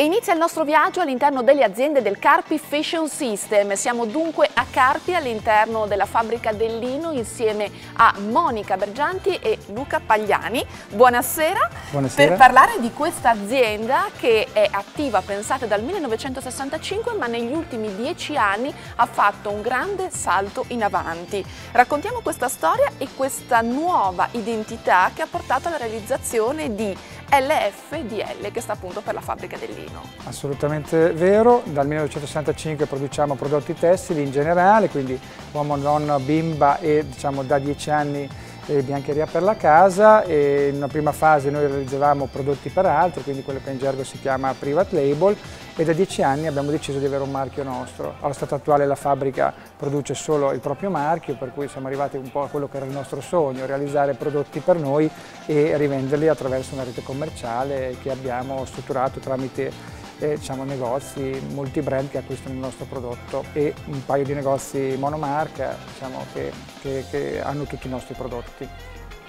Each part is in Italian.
E inizia il nostro viaggio all'interno delle aziende del Carpi Fashion System. Siamo dunque a Carpi all'interno della fabbrica del Lino insieme a Monica Bergianti e Luca Pagliani. Buonasera. Buonasera. Per parlare di questa azienda che è attiva, pensate, dal 1965 ma negli ultimi dieci anni ha fatto un grande salto in avanti. Raccontiamo questa storia e questa nuova identità che ha portato alla realizzazione di LFDL che sta appunto per la fabbrica del lino. Assolutamente vero, dal 1965 produciamo prodotti tessili in generale, quindi uomo, nonno, bimba e diciamo da dieci anni eh, biancheria per la casa e in una prima fase noi realizzavamo prodotti per altri, quindi quello che in gergo si chiama private label e da dieci anni abbiamo deciso di avere un marchio nostro. Allo stato attuale la fabbrica produce solo il proprio marchio, per cui siamo arrivati un po' a quello che era il nostro sogno, realizzare prodotti per noi e rivenderli attraverso una rete commerciale che abbiamo strutturato tramite eh, diciamo, negozi multi-brand che acquistano il nostro prodotto e un paio di negozi monomarca diciamo, che, che, che hanno tutti i nostri prodotti.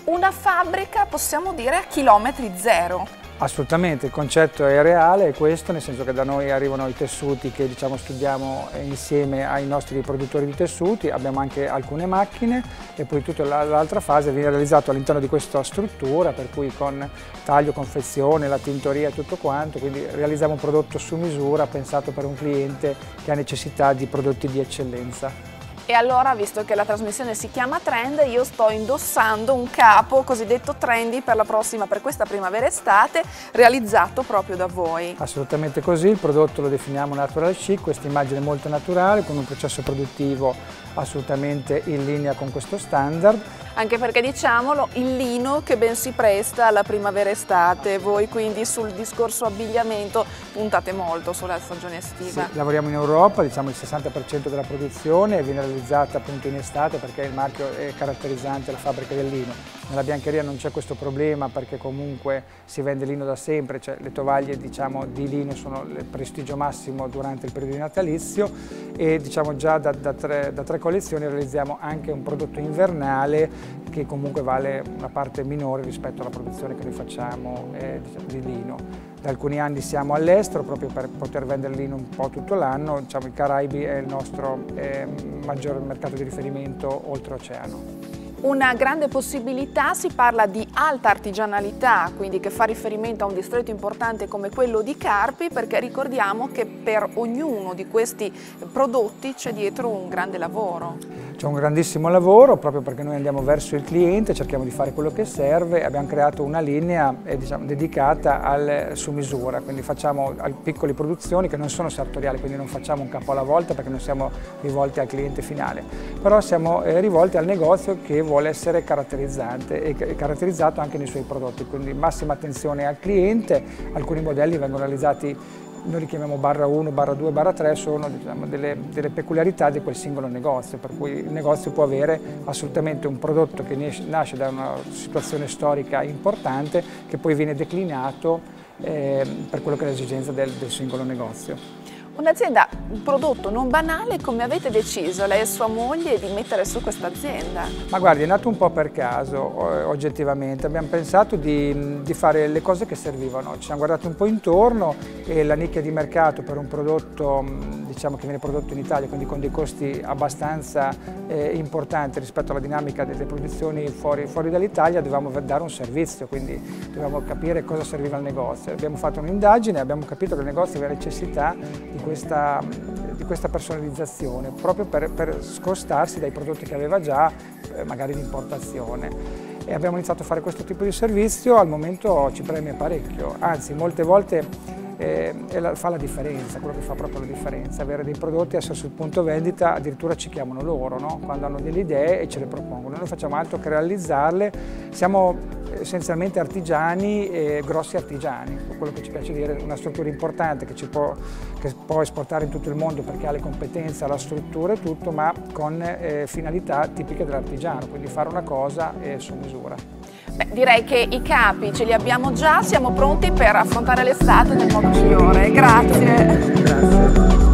Una fabbrica, possiamo dire, a chilometri zero. Assolutamente, il concetto è reale, è questo, nel senso che da noi arrivano i tessuti che diciamo, studiamo insieme ai nostri produttori di tessuti, abbiamo anche alcune macchine e poi tutta l'altra fase viene realizzata all'interno di questa struttura, per cui con taglio, confezione, la tintoria e tutto quanto, quindi realizziamo un prodotto su misura pensato per un cliente che ha necessità di prodotti di eccellenza. E allora, visto che la trasmissione si chiama Trend, io sto indossando un capo cosiddetto trendy per la prossima, per questa primavera-estate, realizzato proprio da voi. Assolutamente così, il prodotto lo definiamo natural chic, questa immagine molto naturale, con un processo produttivo assolutamente in linea con questo standard. Anche perché diciamolo, il lino che ben si presta alla primavera-estate, voi quindi sul discorso abbigliamento puntate molto sulla stagione estiva. Sì, lavoriamo in Europa, diciamo il 60% della produzione viene realizzata appunto in estate perché il marchio è caratterizzante la fabbrica del lino. Nella biancheria non c'è questo problema perché comunque si vende lino da sempre, cioè le tovaglie diciamo, di lino sono il prestigio massimo durante il periodo natalizio e diciamo, già da, da, tre, da tre collezioni realizziamo anche un prodotto invernale che comunque vale una parte minore rispetto alla produzione che noi facciamo eh, diciamo, di lino. Da alcuni anni siamo all'estero proprio per poter vendere lino un po' tutto l'anno, diciamo, i Caraibi è il nostro eh, maggior mercato di riferimento oltreoceano. Una grande possibilità, si parla di alta artigianalità, quindi che fa riferimento a un distretto importante come quello di Carpi, perché ricordiamo che per ognuno di questi prodotti c'è dietro un grande lavoro. C'è un grandissimo lavoro proprio perché noi andiamo verso il cliente, cerchiamo di fare quello che serve, abbiamo creato una linea eh, diciamo, dedicata al su misura, quindi facciamo piccole produzioni che non sono sartoriali, quindi non facciamo un capo alla volta perché non siamo rivolti al cliente finale, però siamo eh, rivolti al negozio che vuole essere caratterizzante e caratterizzato anche nei suoi prodotti, quindi massima attenzione al cliente, alcuni modelli vengono realizzati noi li chiamiamo barra 1, barra 2, barra 3, sono diciamo, delle, delle, peculiarità di quel singolo negozio, per cui il negozio può avere assolutamente un prodotto che nasce da una situazione storica importante che poi viene declinato eh, per quello che è l'esigenza del, del singolo negozio. Un'azienda, un prodotto non banale, come avete deciso lei e sua moglie di mettere su questa azienda? Ma guardi, è nato un po' per caso, oggettivamente. Abbiamo pensato di, di, fare le cose che servivano. Ci siamo guardati un po' intorno e la nicchia di mercato per un prodotto diciamo, che viene prodotto in Italia, quindi con dei costi abbastanza eh, importanti rispetto alla dinamica delle produzioni fuori, fuori dall'Italia, dovevamo dare un servizio, quindi dovevamo capire cosa serviva al negozio. Abbiamo fatto un'indagine e abbiamo capito che il negozio aveva necessità di questa, di questa personalizzazione, proprio per, per, scostarsi dai prodotti che aveva già, eh, magari di importazione. E abbiamo iniziato a fare questo tipo di servizio, al momento ci premia parecchio, anzi molte volte eh, la, fa la differenza, quello che fa proprio la differenza, avere dei prodotti, essere sul punto vendita, addirittura ci chiamano loro, no? quando hanno delle idee e ce le propongono, noi facciamo altro che realizzarle, siamo essenzialmente artigiani e grossi artigiani, quello che ci piace dire, una struttura importante che, può, che può, esportare in tutto il mondo perché ha le competenze, la struttura e tutto, ma con eh, finalità tipiche dell'artigiano, quindi fare una cosa e su misura. Beh, direi che i capi ce li abbiamo già, siamo pronti per affrontare l'estate nel modo migliore. Grazie. Grazie.